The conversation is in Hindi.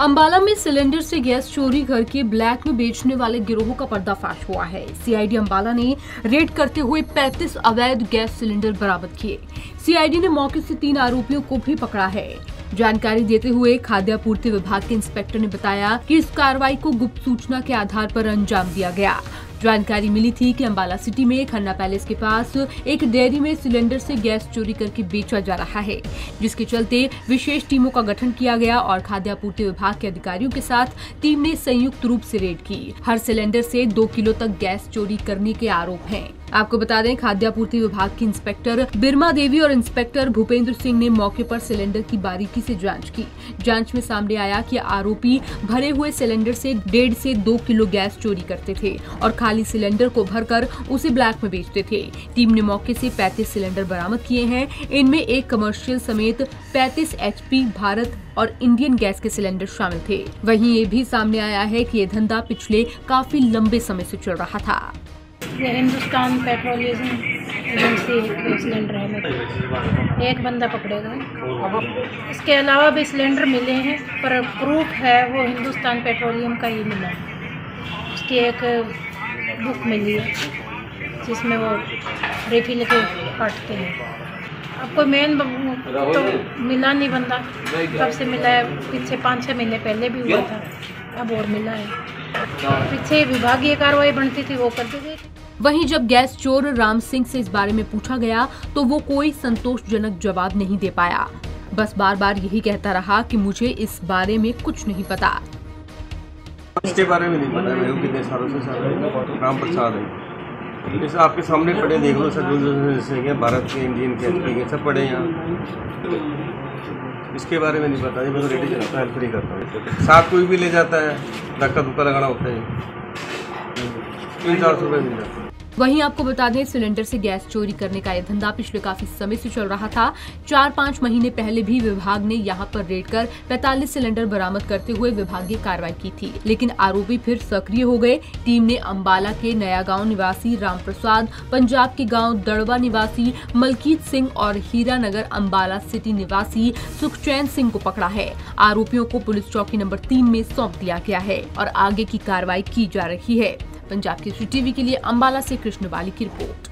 अंबाला में सिलेंडर से गैस चोरी करके ब्लैक में बेचने वाले गिरोह का पर्दाफाश हुआ है। सीआईडी अंबाला ने रेड करते हुए 35 अवैध गैस सिलेंडर बरामद किए। सीआईडी ने मौके से तीन आरोपियों को भी पकड़ा है। जानकारी देते हुए खाद्य आपूर्ति विभाग के इंस्पेक्टर ने बताया कि इस कार्रवाई को गुप्त सूचना के आधार पर अंजाम दिया गया। जानकारी मिली थी कि अंबाला सिटी में खन्ना पैलेस के पास एक डेयरी में सिलेंडर से गैस चोरी करके बेचा जा रहा है, जिसके चलते विशेष टीमों का गठन किया गया और खाद्य आपूर्ति विभाग के अधिकारियों के साथ टीम ने संयुक्त रूप से रेड की। हर सिलेंडर से दो किलो तक गैस चोरी करने के आरोप हैं। आपको बता दें खाद्य आपूर्ति विभाग की इंस्पेक्टर बिरमा देवी और इंस्पेक्टर भूपेंद्र सिंह ने मौके पर सिलेंडर की बारीकी से जाँच की। जाँच में सामने आया कि आरोपी भरे हुए सिलेंडर से डेढ़ से दो किलो गैस चोरी करते थे और खाली सिलेंडर को भरकर उसे ब्लैक में बेचते थे। टीम ने मौके से 35 सिलेंडर बरामद किए हैं। इनमें एक कमर्शियल समेत 35 एचपी, भारत और इंडियन गैस के सिलेंडर शामिल थे। वहीं ये भी सामने आया है कि ये धंधा पिछले काफ़ी लंबे समय से चल रहा था। ये हिंदुस्तान पेट्रोलियम एजेंसी सिलेंडर है मेरे एक बंदा पकड़ेगा। इसके अलावा भी सिलेंडर मिले हैं, पर प्रूफ है वो हिंदुस्तान पेट्रोलियम का ही मिला। है उसकी एक बुक मिली है, जिसमें वो रिफिल के काटते हैं। अब कोई मेन तो मिला नहीं बंदा। कब से मिला है, पीछे पाँच छः महीने पहले भी हुआ था, अब और मिला है। पीछे विभागीय कार्रवाई बनती थी, वो करती थी। वहीं जब गैस चोर राम सिंह से इस बारे में पूछा गया तो वो कोई संतोषजनक जवाब नहीं दे पाया। बस बार बार यही कहता रहा कि मुझे इस बारे में कुछ नहीं पता। इसके बारे में नहीं पता मेरे कितने सालों से सर राम प्रसाद है। जैसे आपके सामने पड़े देख लो, सर जैसे भारत के, इंडियन के एच के, सब पड़े यहाँ इसके बारे में नहीं पता ये मैं तो रेडी चलाता हेल्प नहीं करता साथ कोई भी ले जाता है धक्का धुक्का लगाना होता है। तीन चार सौ रुपये मिल। जाता है वहीं आपको बता दें, सिलेंडर से गैस चोरी करने का यह धंधा पिछले काफ़ी समय से चल रहा था। चार पाँच महीने पहले भी विभाग ने यहाँ पर रेड कर 45 सिलेंडर बरामद करते हुए विभागीय कार्रवाई की थी, लेकिन आरोपी फिर सक्रिय हो गए। टीम ने अंबाला के नया गाँव निवासी राम प्रसाद पंजाब के गाँव दड़वा निवासी मलकीत सिंह और हीरानगर अम्बाला सिटी निवासी सुखचैन सिंह को पकड़ा है। आरोपियों को पुलिस चौकी नंबर तीन में सौंप दिया गया है और आगे की कार्रवाई की जा रही है। पंजाब केसरी टीवी के लिए अम्बाला से कृष्ण बाली की रिपोर्ट।